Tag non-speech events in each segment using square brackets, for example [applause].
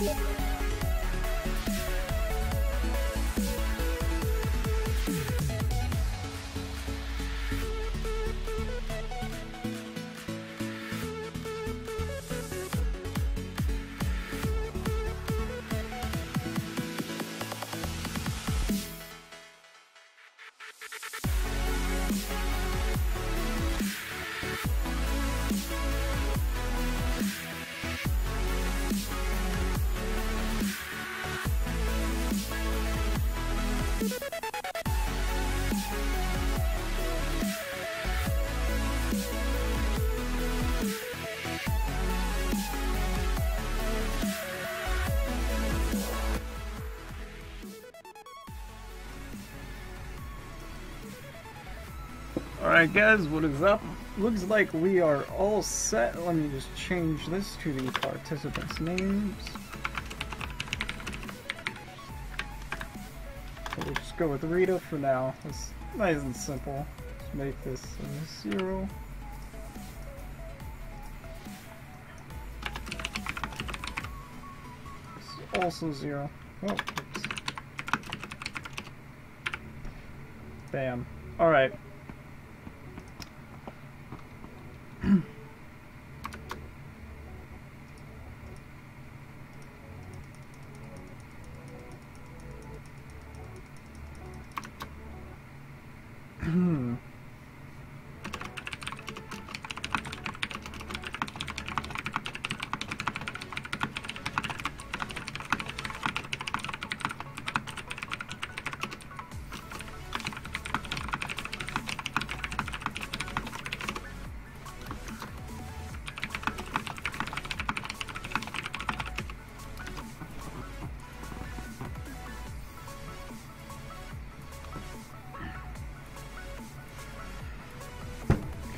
Yeah. Alright guys, what is up? Looks like we are all set. Let me just change this to the participants' names. we'll just go with Rita for now. It's nice and simple. Let's make this a zero. It's also zero. Oh, oops. Bam. Alright.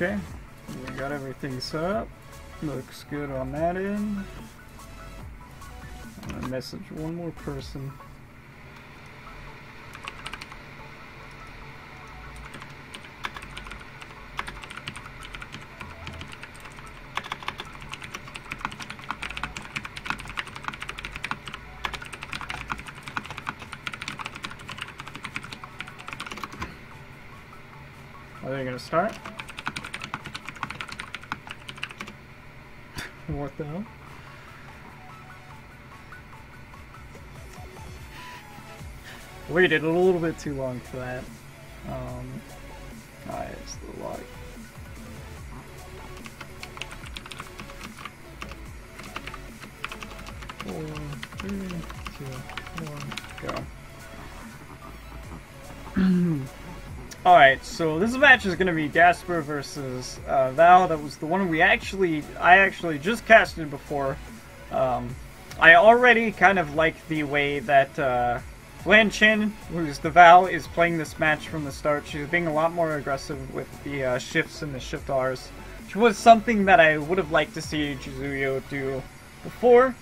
Okay, we got everything set up. Looks good on that end. I'm gonna message one more person. Are they gonna start? Waited a little bit too long for that. Um, ah, it's the. Four, three, two, one, go. [clears throat] Alright, so this match is going to be Gasper versus uh, Val. That was the one we actually, I actually just casted before. Um, I already kind of like the way that uh, Flan Chen, who's the Val, is playing this match from the start. She's being a lot more aggressive with the uh, shifts and the shift Rs, which was something that I would have liked to see Jizuyo do before.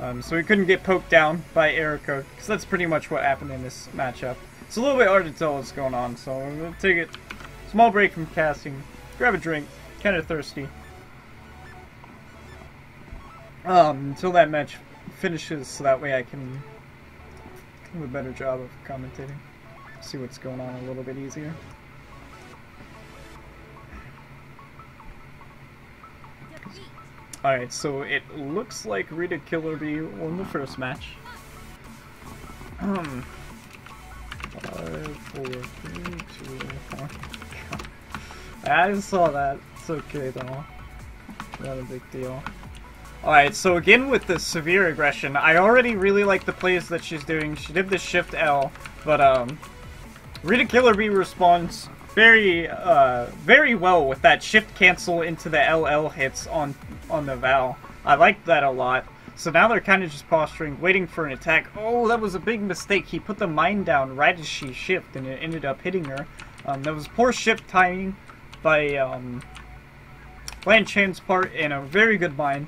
Um, so he couldn't get poked down by Erica, because that's pretty much what happened in this matchup. It's a little bit hard to tell what's going on, so I'm gonna take it. Small break from casting. Grab a drink. Kind of thirsty. Um, until that match finishes, so that way I can do a better job of commentating. See what's going on a little bit easier. Alright, so it looks like Rita Killer Bee won the first match. Um, Five, four, three, two, one. [laughs] I saw that. It's okay though. Not a big deal. Alright, so again with the severe aggression, I already really like the plays that she's doing. She did the shift L, but um Rita Killer Bee responds very uh very well with that shift cancel into the LL hits on on the Val. I like that a lot. So now they're kind of just posturing, waiting for an attack. Oh, that was a big mistake. He put the mine down right as she shift, and it ended up hitting her. Um, that was poor shift timing by um, Flan Chen's part, and a very good mine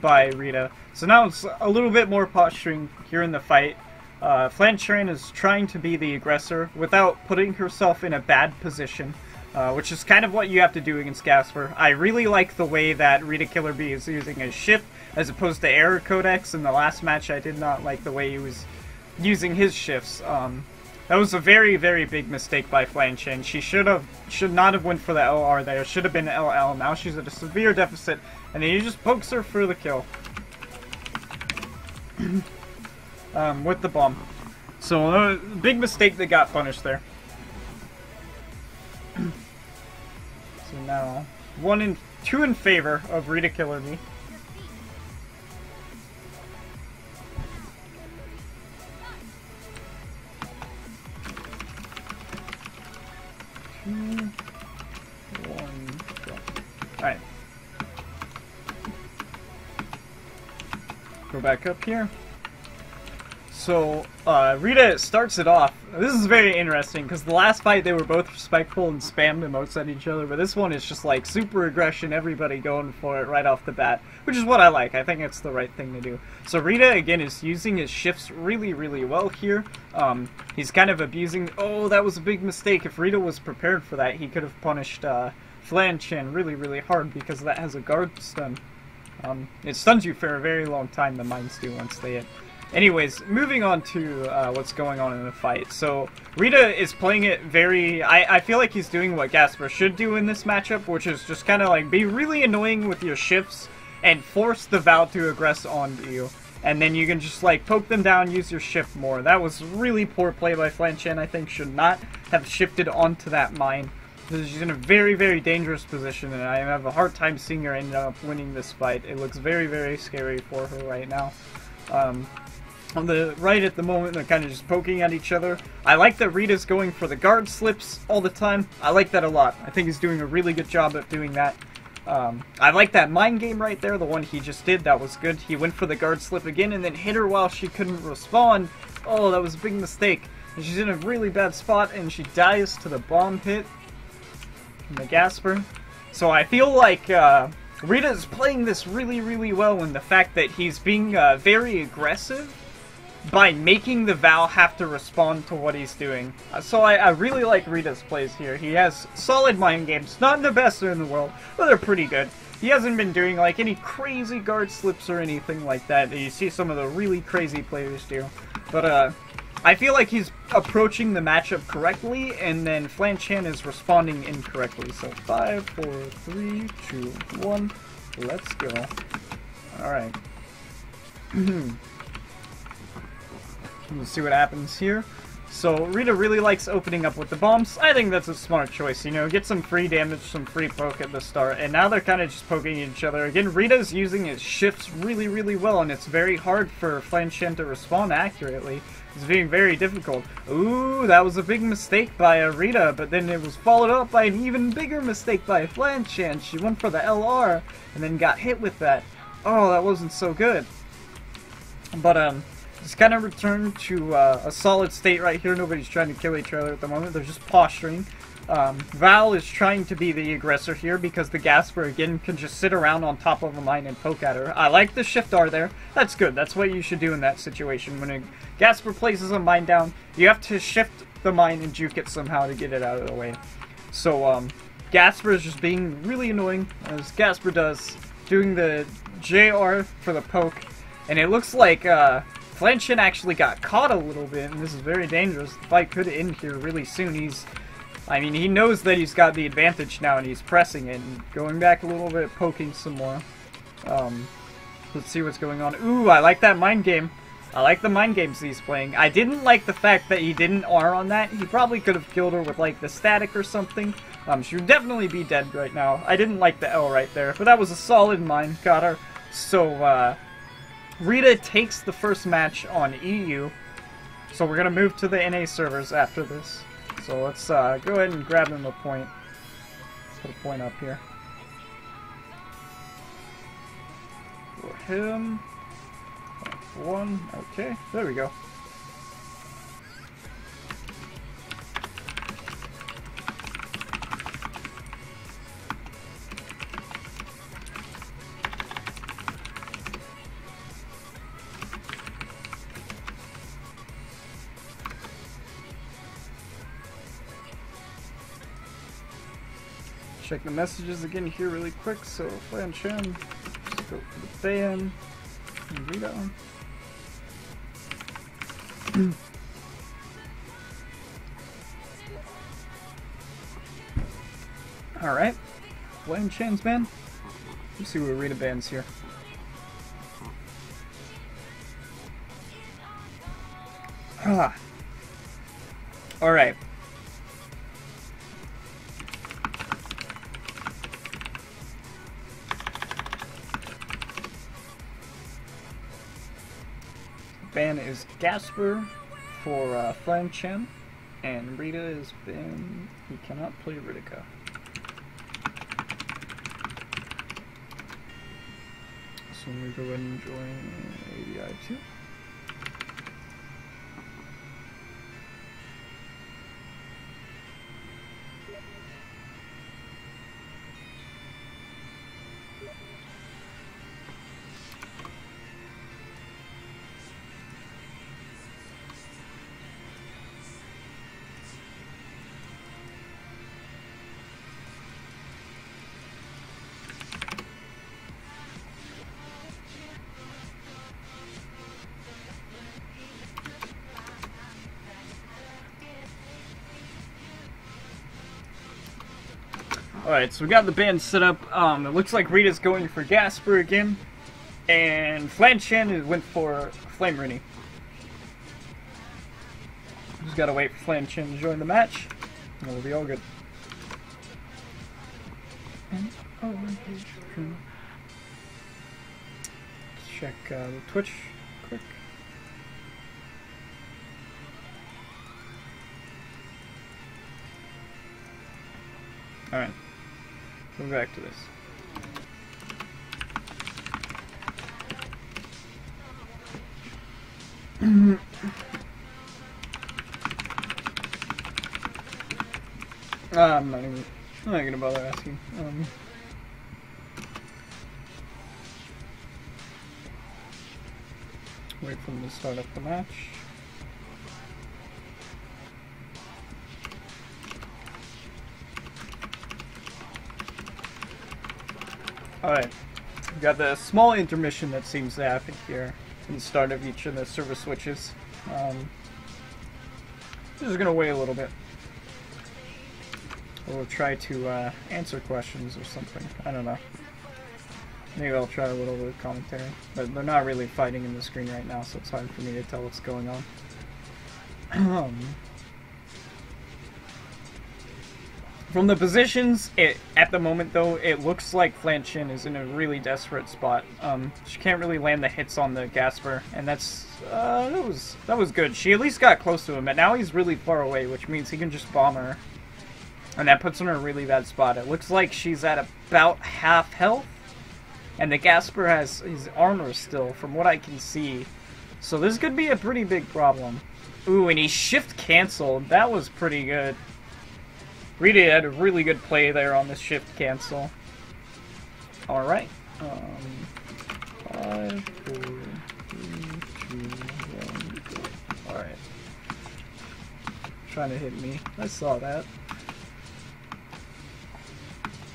by Rita. So now it's a little bit more posturing here in the fight. Uh, is trying to be the aggressor without putting herself in a bad position. Uh, which is kind of what you have to do against Gasper. I really like the way that Rita Killer Bee is using his shift as opposed to Error Codex. In the last match, I did not like the way he was using his shifts. Um, that was a very, very big mistake by Flan Chen. She should have, should not have went for the LR there. Should have been LL. Now she's at a severe deficit, and he just pokes her for the kill. [clears throat] um, with the bomb. So, uh, big mistake that got punished there. [clears throat] so now, one in, two in favor of Rita Killer Bee. Alright. Go back up here. So, uh, Rita starts it off. This is very interesting, because the last fight they were both respectful and spammed emotes at each other, but this one is just like super aggression, everybody going for it right off the bat, which is what I like. I think it's the right thing to do. So Rita, again, is using his shifts really, really well here. Um, he's kind of abusing... Oh, that was a big mistake. If Rita was prepared for that, he could have punished uh, Flan Chen really, really hard, because that has a guard stun. Um, it stuns you for a very long time, the mines do, once they hit. Anyways, moving on to uh, what's going on in the fight. So, Rita is playing it very... I, I feel like he's doing what Gasper should do in this matchup, which is just kind of like be really annoying with your shifts and force the Val to aggress onto you. And then you can just like poke them down, use your shift more. That was really poor play by Flan Chen. I think should not have shifted onto that mine. She's in a very, very dangerous position, and I have a hard time seeing her end up winning this fight. It looks very, very scary for her right now. Um, on the right at the moment, they're kind of just poking at each other. I like that Rita's going for the guard slips all the time. I like that a lot. I think he's doing a really good job at doing that. Um, I like that mind game right there, the one he just did. That was good. He went for the guard slip again and then hit her while she couldn't respond. Oh, that was a big mistake. And she's in a really bad spot and she dies to the bomb hit from the Gasper. So I feel like uh, Rita's playing this really, really well in the fact that he's being uh, very aggressive by making the Val have to respond to what he's doing. Uh, so I, I, really like Rita's plays here. He has solid mind games, not the best in the world, but they're pretty good. He hasn't been doing like any crazy guard slips or anything like that you see some of the really crazy players do. But uh, I feel like he's approaching the matchup correctly, and then Flan Chen is responding incorrectly. So five, four, three, two, one, let's go. Alright. [clears throat] Let's see what happens here. So, Rita really likes opening up with the bombs. I think that's a smart choice, you know, get some free damage, some free poke at the start, and now they're kind of just poking each other. Again, Rita's using his shifts really, really well, and it's very hard for Flan to respond accurately. It's being very difficult. Ooh, that was a big mistake by Rita, but then it was followed up by an even bigger mistake by Flan She went for the LR, and then got hit with that. Oh, that wasn't so good. But, um, it's kind of returned to uh, a solid state right here. Nobody's trying to kill each other at the moment. They're just posturing. Um, Val is trying to be the aggressor here because the Gasper, again, can just sit around on top of a mine and poke at her. I like the shift R there. That's good. That's what you should do in that situation. When a Gasper places a mine down, you have to shift the mine and juke it somehow to get it out of the way. So, um, Gasper is just being really annoying, as Gasper does, doing the JR for the poke. And it looks like, uh, Flan Chen actually got caught a little bit, and this is very dangerous. The fight could end here really soon. He's, I mean, he knows that he's got the advantage now, and he's pressing it, and going back a little bit, poking some more. Um, let's see what's going on. Ooh, I like that mind game. I like the mind games he's playing. I didn't like the fact that he didn't R on that. He probably could have killed her with, like, the static or something. Um, she would definitely be dead right now. I didn't like the L right there, but that was a solid mine. Got her. So, uh, Rita takes the first match on EU. So we're going to move to the NA servers after this. So let's uh, go ahead and grab him a point. Let's put a point up here. For him. One. Okay, there we go. Check the messages again here really quick. So Flan Chen, just go for the ban. Rita. [clears throat] Alright. Flan Chen's ban. Let's see what Rita bans here. Ah. Alright. Ban is Gasper for uh, Chen, and Rita has been. He cannot play Ritika. So we go ahead and join ADI 2. Alright, so we got the band set up. Um, it looks like Rita's going for Gasper again. And Flan Chen went for Flame Rooney. Just gotta wait for Flan Chen to join the match. And we'll be all good. Check uh, the Twitch quick. Alright. Go back to this. uh, [coughs] I'm not even. I'm not gonna bother asking. Um, wait for them to start up the match. Alright. We've got the small intermission that seems to happen here in the start of each of the service switches. Um, just gonna wait a little bit. We'll try to uh, answer questions or something. I don't know. Maybe I'll try a little bit of commentary. But they're not really fighting in the screen right now, so it's hard for me to tell what's going on. [clears throat] From the positions, it, at the moment though, it looks like Flan Chen is in a really desperate spot. Um, she can't really land the hits on the Gasper, and that's uh, that was that was good. She at least got close to him, but now he's really far away, which means he can just bomb her, and that puts her in a really bad spot. It looks like she's at about half health, and the Gasper has his armor still, from what I can see. So this could be a pretty big problem. Ooh, and he shift canceled. That was pretty good. Rita had a really good play there on this shift cancel. Alright. Um, five, four, three, two, one, go. Alright. Trying to hit me. I saw that.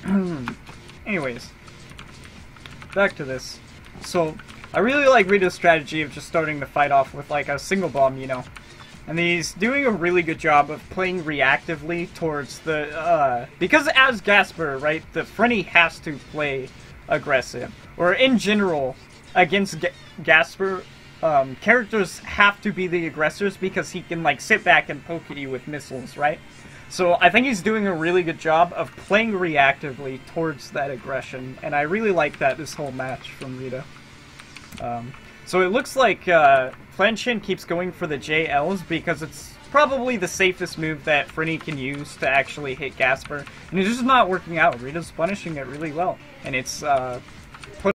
[clears throat] Anyways. Back to this. So, I really like Rita's strategy of just starting the fight off with like a single bomb, you know. And he's doing a really good job of playing reactively towards the, uh, because as Gasper, right, the Frenny has to play aggressive. Or in general, against G Gasper, um, characters have to be the aggressors because he can, like, sit back and poke at you with missiles, right? So I think he's doing a really good job of playing reactively towards that aggression, and I really like that this whole match from Rita. Um, so it looks like uh, Flan Chen keeps going for the JLs because it's probably the safest move that Frenny can use to actually hit Gasper. And it's just not working out. Rita's punishing it really well. And it's uh,